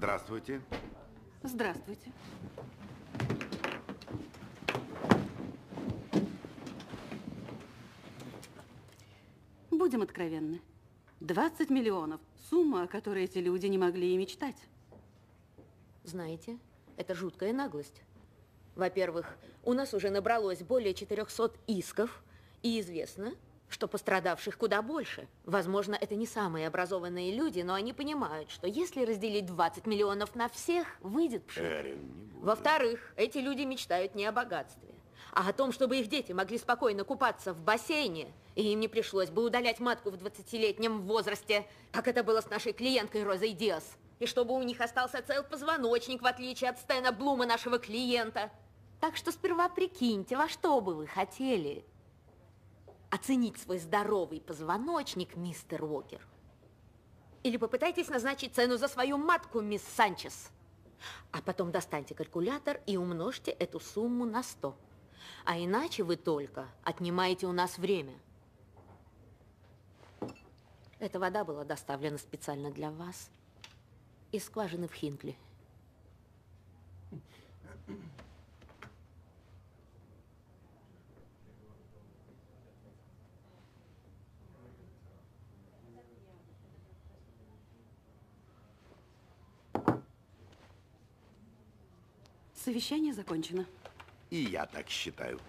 Здравствуйте. Здравствуйте. Будем откровенны. 20 миллионов. Сумма, о которой эти люди не могли и мечтать. Знаете, это жуткая наглость. Во-первых, у нас уже набралось более 400 исков, и известно, что пострадавших куда больше. Возможно, это не самые образованные люди, но они понимают, что если разделить 20 миллионов на всех, выйдет пшик. Во-вторых, эти люди мечтают не о богатстве, а о том, чтобы их дети могли спокойно купаться в бассейне, и им не пришлось бы удалять матку в 20-летнем возрасте, как это было с нашей клиенткой Розой Диас, и чтобы у них остался цел позвоночник, в отличие от Стэна Блума, нашего клиента. Так что сперва прикиньте, во что бы вы хотели оценить свой здоровый позвоночник, мистер Уокер. Или попытайтесь назначить цену за свою матку, мисс Санчес. А потом достаньте калькулятор и умножьте эту сумму на 100. А иначе вы только отнимаете у нас время. Эта вода была доставлена специально для вас из скважины в Хинкли. Совещание закончено. И я так считаю.